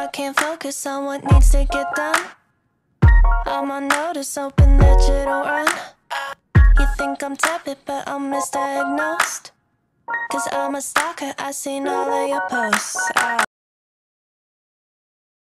I can't focus on what needs to get done. I'm on notice, hoping that you don't run. You think I'm tepid, but I'm misdiagnosed. Cause I'm a stalker, I seen all of your posts.